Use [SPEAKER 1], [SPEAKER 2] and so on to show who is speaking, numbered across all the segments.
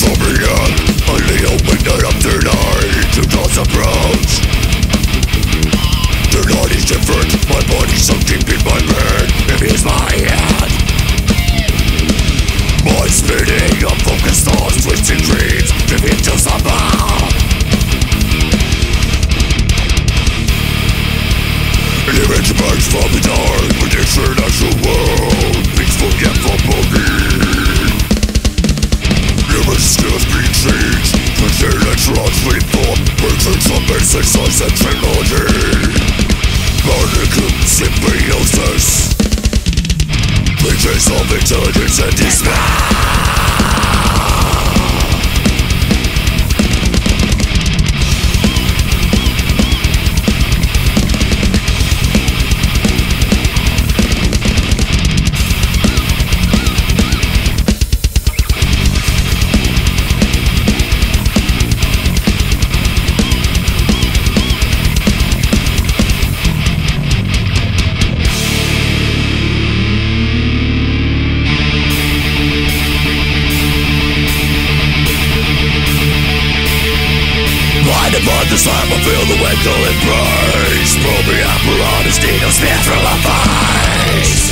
[SPEAKER 1] from Barnacle symbiosis Creatures of intelligence and despair the slime, I feel the winkle embrace Pull me up needle, spit through my face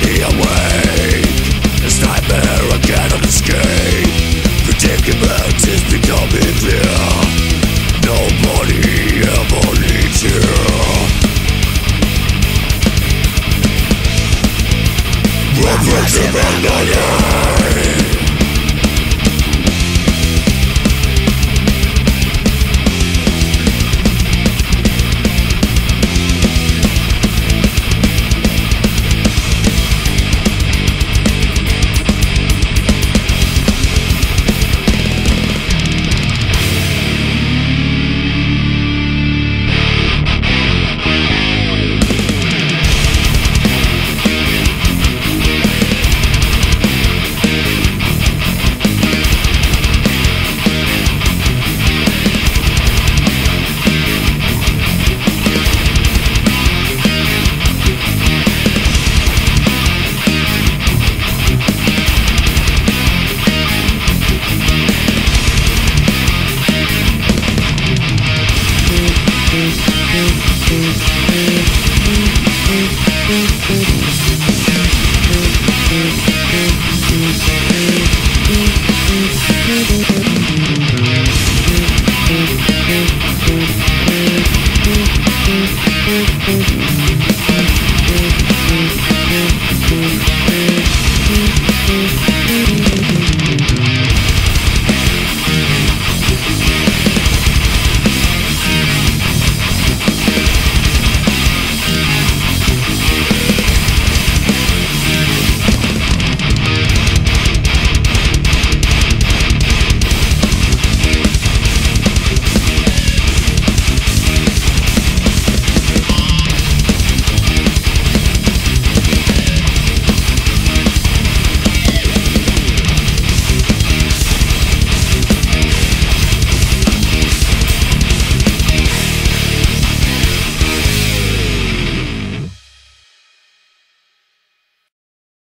[SPEAKER 1] reality awake This nightmare I cannot escape. Predicament is becoming clear. Nobody ever leaves here in my life